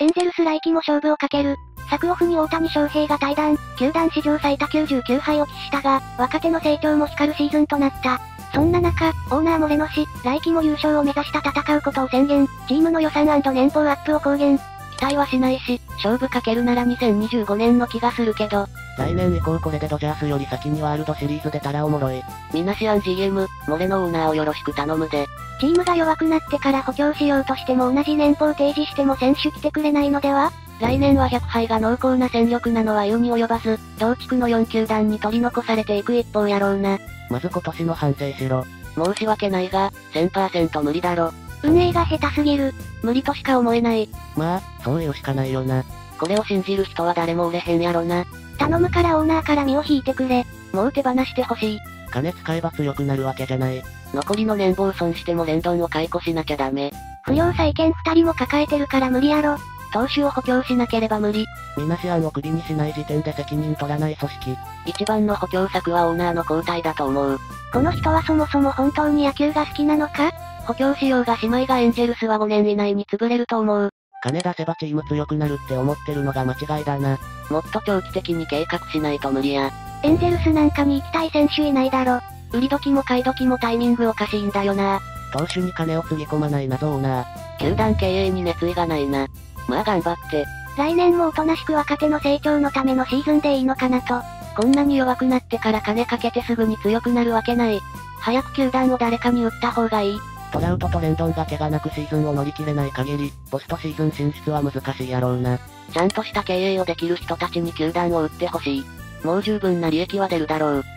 エンゼルス来季も勝負をかける。昨オフに大谷翔平が対談、球団史上最多99敗を喫したが、若手の成長も光るシーズンとなった。そんな中、オーナーモレノ氏、来季も優勝を目指した戦うことを宣言、チームの予算年俸アップを公言。期待はしないし、勝負かけるなら2025年の気がするけど。来年以降これでドジャースより先にワールドシリーズ出たらおもろい。ミナシアン GM、モレノオーナーをよろしく頼むで。チームが弱くなってから補強しようとしても同じ年俸提示しても選手来てくれないのでは？来年は100敗が濃厚な戦力なのは言うに及ばず、同地区の4球団に取り残されていく一方やろうな。まず今年の反省しろ。申し訳ないが、1000%無理だろ。運営が下手すぎる。無理としか思えない。まあ、そういうしかないよな。これを信じる人は誰も売れへんやろな。頼むからオーナーから身を引いてくれ。もう手放してほしい。金使えば強くなるわけじゃない。残りの年俸損してもレンドンを解雇しなきゃダメ。不良債権二人も抱えてるから無理やろ。投手を補強しなければ無理。ミナシアンをクビにしない時点で責任取らない組織。一番の補強策はオーナーの交代だと思う。この人はそもそも本当に野球が好きなのか？補強しようが姉妹がエンジェルスは5年以内に潰れると思う。金出せばチーム強くなるって思ってるのが間違いだな。もっと長期的に計画しないと無理や。エンゼルスなんかに行きたい選手いないだろ。売り時も買い時もタイミングおかしいんだよな。投手に金をつぎ込まない謎オーナー。球団経営に熱意がないな。まあ頑張って。来年もおとなしく若手の成長のためのシーズンでいいのかなと。こんなに弱くなってから金かけてすぐに強くなるわけない。早く球団を誰かに売った方がいい。トラウトとレンドンが怪我なくシーズンを乗り切れない限り、ポストシーズン進出は難しいやろうな。ちゃんとした経営をできる人たちに球団を売ってほしい。もう十分な利益は出るだろう。